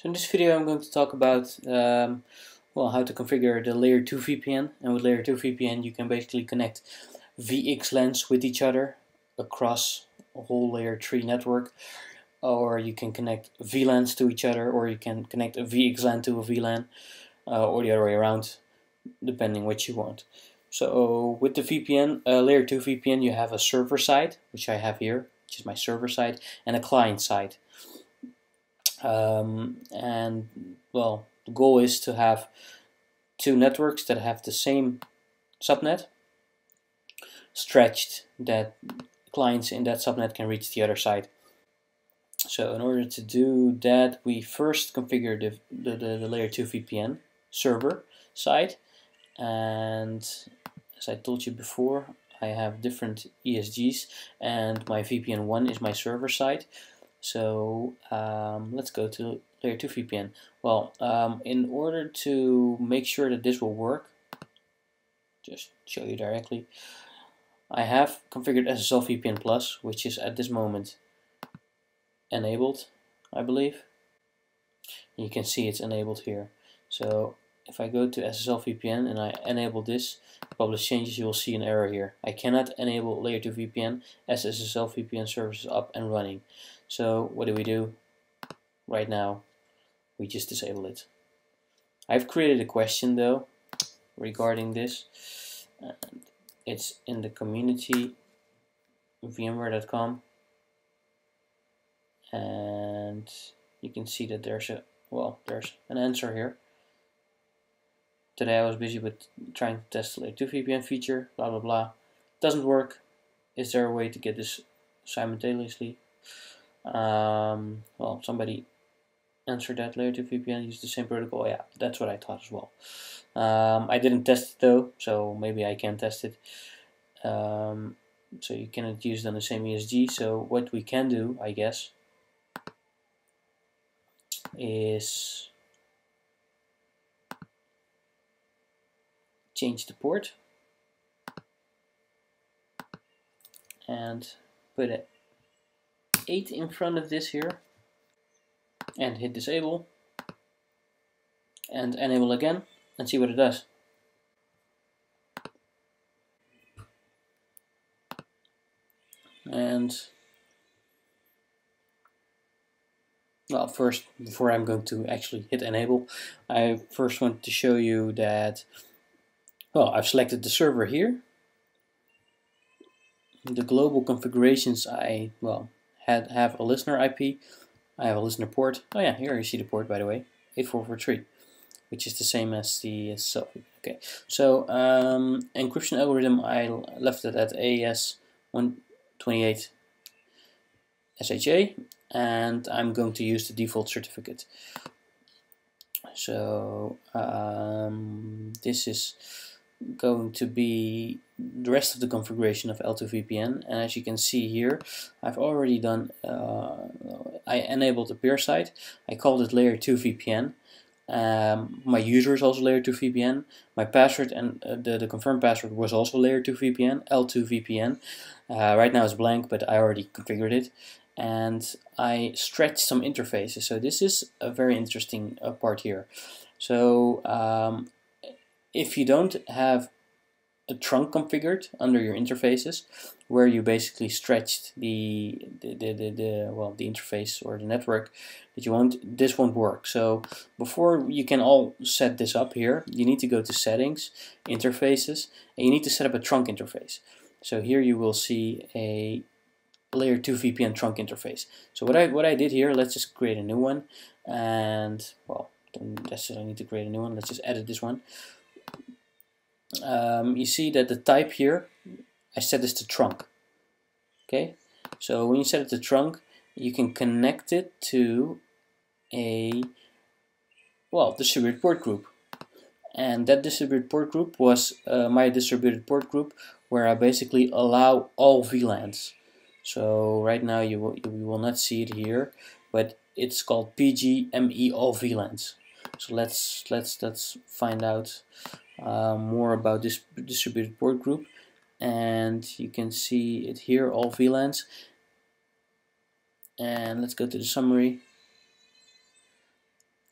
So in this video I'm going to talk about um, well how to configure the layer 2 VPN and with layer 2 VPN you can basically connect VXLANs with each other across a whole layer 3 network or you can connect VLANs to each other or you can connect a VXLAN to a VLAN uh, or the other way around depending what you want. So with the VPN, uh, layer 2 VPN you have a server side which I have here which is my server side and a client side. Um, and well, the goal is to have two networks that have the same subnet stretched that clients in that subnet can reach the other side. So in order to do that, we first configure the, the, the, the layer 2 VPN server side. And as I told you before, I have different ESGs and my VPN 1 is my server side. So um, let's go to layer 2 VPN. Well, um, in order to make sure that this will work, just show you directly, I have configured SSL VPN Plus, which is at this moment enabled, I believe. You can see it's enabled here. So if I go to SSL VPN and I enable this, publish changes, you will see an error here. I cannot enable layer 2 VPN as SSL VPN service is up and running. So what do we do? Right now, we just disable it. I've created a question though regarding this. And it's in the community vmware.com and you can see that there's a well there's an answer here today I was busy with trying to test the layer 2 VPN feature blah blah blah doesn't work is there a way to get this simultaneously um, well, somebody answered that layer 2 VPN use the same protocol. Yeah, that's what I thought as well. Um, I didn't test it though, so maybe I can test it. Um, so you cannot use it on the same ESG. So what we can do, I guess, is change the port. And put an 8 in front of this here. And hit disable. And enable again and see what it does. And well first before I'm going to actually hit enable I first want to show you that well I've selected the server here the global configurations I well had have a listener IP. I have a listener port. Oh yeah, here you see the port by the way, 8443, which is the same as the self. Okay, so um, encryption algorithm I left it at AES 128 SHA, and I'm going to use the default certificate. So um, this is going to be the rest of the configuration of L2VPN and as you can see here I've already done uh, I enabled the peer site I called it layer 2 VPN um, my user is also layer 2 VPN my password and uh, the, the confirmed password was also layer 2 VPN L2 VPN uh, right now it's blank but I already configured it. And I stretched some interfaces. So this is a very interesting uh, part here. So um, if you don't have a trunk configured under your interfaces where you basically stretched the, the, the, the, the, well the interface or the network that you want this won't work. So before you can all set this up here you need to go to settings interfaces and you need to set up a trunk interface. So here you will see a layer 2 VPN trunk interface. So what I what I did here let's just create a new one and well don't necessarily need to create a new one let's just edit this one um, you see that the type here, I set this to trunk. Okay, so when you set it to trunk, you can connect it to a, well, distributed port group. And that distributed port group was uh, my distributed port group where I basically allow all VLANs. So right now you will, you will not see it here, but it's called PGME all VLANs. So let's let's let's find out uh, more about this distributed port group. And you can see it here all VLANs and let's go to the summary.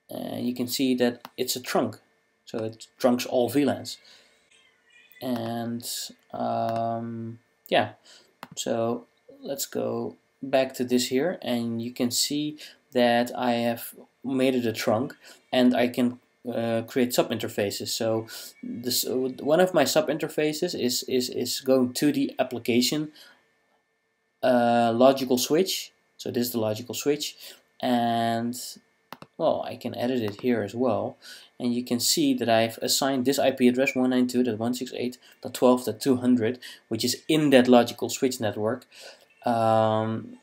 And you can see that it's a trunk. So it trunks all VLANs and um, yeah. So let's go back to this here. And you can see that I have made it a trunk. And I can uh, create sub interfaces. So this one of my sub interfaces is is is going to the application uh, logical switch. So this is the logical switch, and well, I can edit it here as well. And you can see that I've assigned this IP address 192.168.12.200, which is in that logical switch network. Um,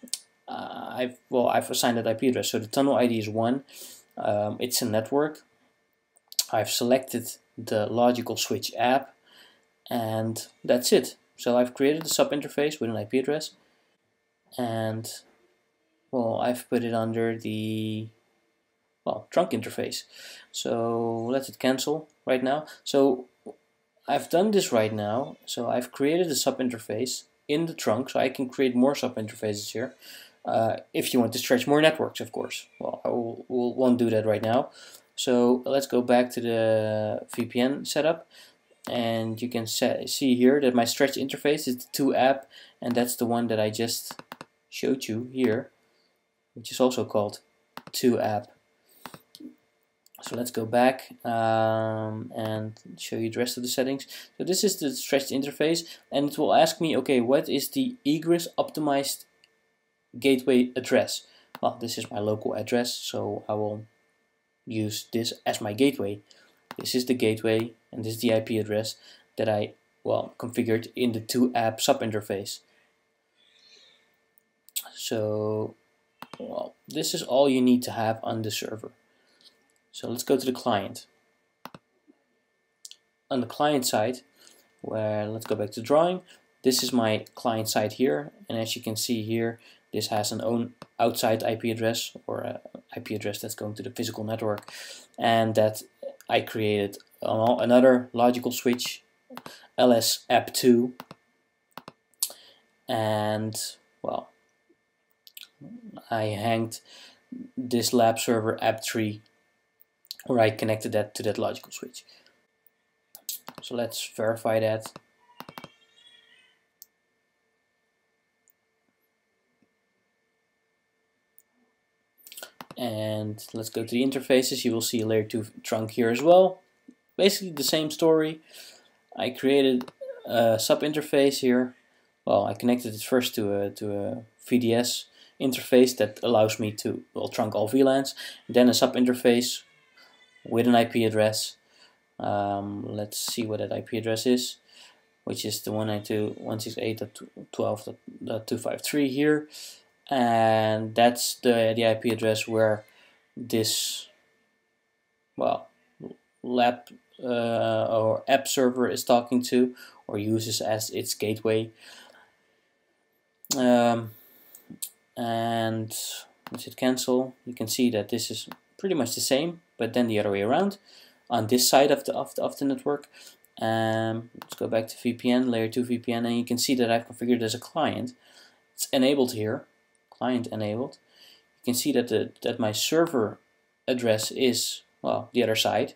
uh, I've well, I've assigned that IP address. So the tunnel ID is one. Um, it's a network. I've selected the logical switch app, and that's it. So I've created a sub interface with an IP address, and well, I've put it under the well trunk interface. So let's hit cancel right now. So I've done this right now. So I've created a sub interface in the trunk, so I can create more sub interfaces here. Uh, if you want to stretch more networks, of course. Well, I will, will, won't do that right now. So let's go back to the VPN setup and you can see here that my stretch interface is the 2 app and that's the one that I just showed you here which is also called 2 app. So let's go back um, and show you the rest of the settings. So this is the stretched interface and it will ask me, okay, what is the egress optimized gateway address? Well, this is my local address, so I will use this as my gateway. This is the gateway and this is the IP address that I well configured in the 2 app sub interface. So well, this is all you need to have on the server. So let's go to the client. On the client side, where let's go back to drawing, this is my client side here, and as you can see here, this has an own outside IP address or IP address that's going to the physical network, and that I created another logical switch, ls app2, and well, I hanged this lab server app3 where I connected that to that logical switch. So let's verify that. And let's go to the interfaces. You will see a layer 2 trunk here as well. Basically the same story. I created a sub interface here. Well I connected it first to a, to a VDS interface that allows me to well trunk all VLANs then a sub interface with an IP address. Um, let's see what that IP address is which is the 192.168.12.253 here and that's the, the IP address where this well lab uh, or app server is talking to or uses as its gateway. Um, and let's hit cancel you can see that this is pretty much the same but then the other way around on this side of the, of the, of the network. Um, let's go back to VPN layer 2 VPN and you can see that I've configured as a client. It's enabled here client enabled, you can see that the that my server address is well the other side.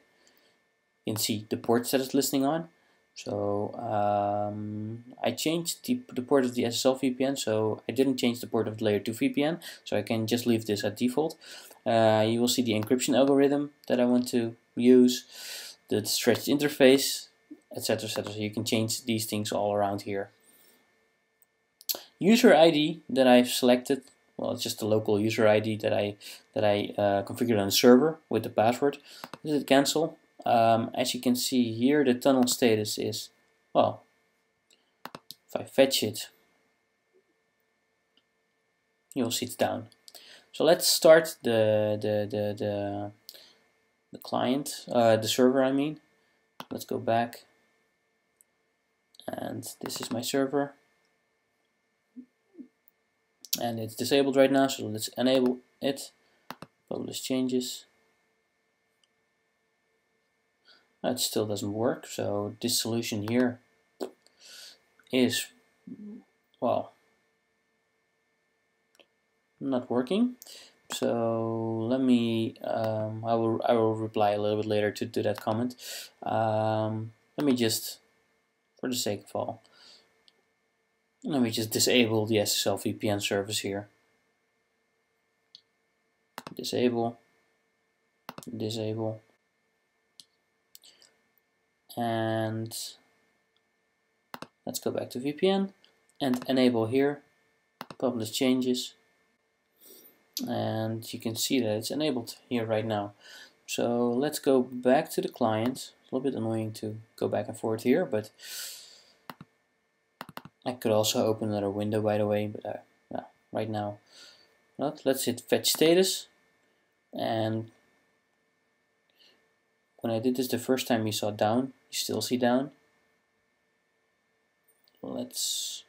You can see the ports that it's listening on. So um, I changed the, the port of the SSL VPN, so I didn't change the port of the layer 2 VPN, so I can just leave this at default. Uh, you will see the encryption algorithm that I want to use, the stretched interface, etc. etc. So you can change these things all around here user ID that I've selected well it's just the local user ID that I that I uh, configured on the server with the password. Let's hit cancel. Um, as you can see here the tunnel status is well if I fetch it you'll see it's down. So let's start the the the the, the client uh, the server I mean. Let's go back. And this is my server and it's disabled right now so let's enable it. Publish changes. It still doesn't work so this solution here is well not working. So let me um, I will I will reply a little bit later to, to that comment. Um, let me just for the sake of all let me just disable the SSL VPN service here. Disable. Disable. And let's go back to VPN and enable here. Publish changes. And you can see that it's enabled here right now. So let's go back to the client. A little bit annoying to go back and forth here but I could also open another window by the way but uh, yeah, right now not. let's hit fetch status. And when I did this the first time you saw down. You still see down. Let's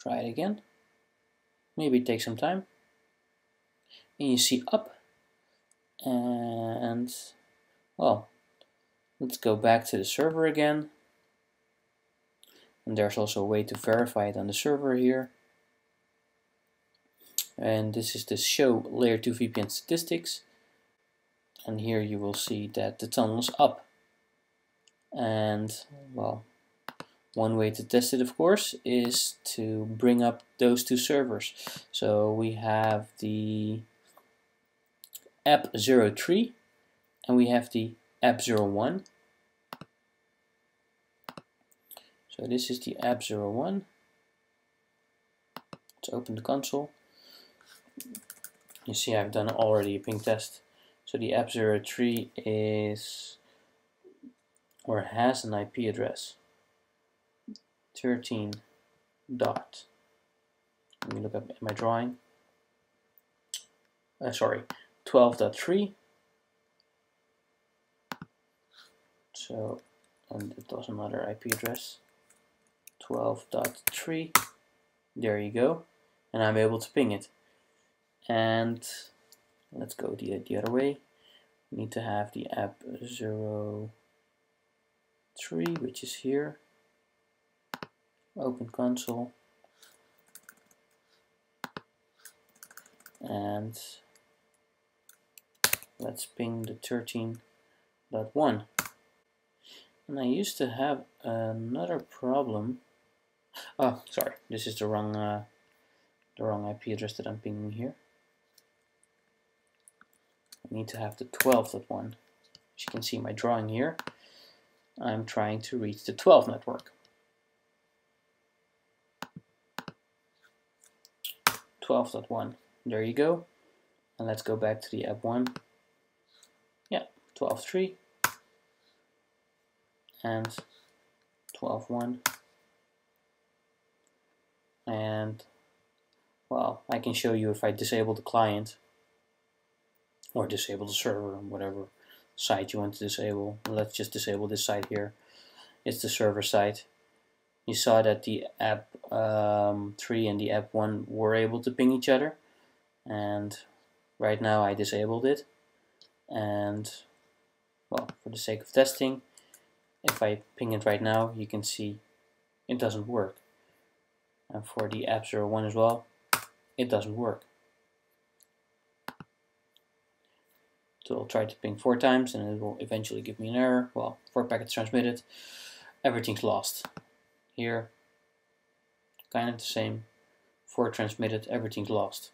try it again. Maybe take some time. And you see up. And well let's go back to the server again and there's also a way to verify it on the server here. And this is the show layer 2 VPN statistics. And here you will see that the tunnel is up. And well one way to test it of course is to bring up those two servers. So we have the app03 and we have the app01 so this is the app01 let's open the console. You see I've done already a ping test. So the app03 is or has an IP address. 13 dot. Let me look up my drawing. Uh, sorry 12.3 so and it does another IP address 12.3 there you go. And I'm able to ping it. And let's go the, the other way. We need to have the app 0 3 which is here. Open console. And let's ping the 13.1 and I used to have another problem oh sorry. This is the wrong uh, the wrong IP address that I'm pinging here. I need to have the 12.1 as you can see my drawing here I'm trying to reach the 12 network. 12.1 there you go. And let's go back to the app 1 yeah 12.3 and 12.1 and well I can show you if I disable the client or disable the server whatever site you want to disable. Let's just disable this site here. It's the server site. You saw that the app um, 3 and the app 1 were able to ping each other and right now I disabled it. And well for the sake of testing if I ping it right now you can see it doesn't work and for the app 01 as well it doesn't work. So I'll try to ping four times and it will eventually give me an error. Well four packets transmitted. Everything's lost. Here kind of the same. Four transmitted everything's lost.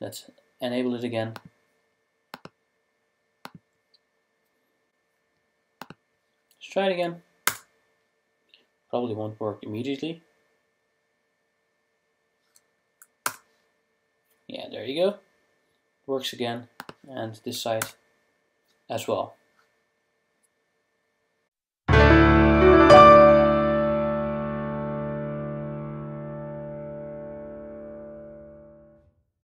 Let's enable it again. Let's try it again. Probably won't work immediately yeah there you go works again and this side as well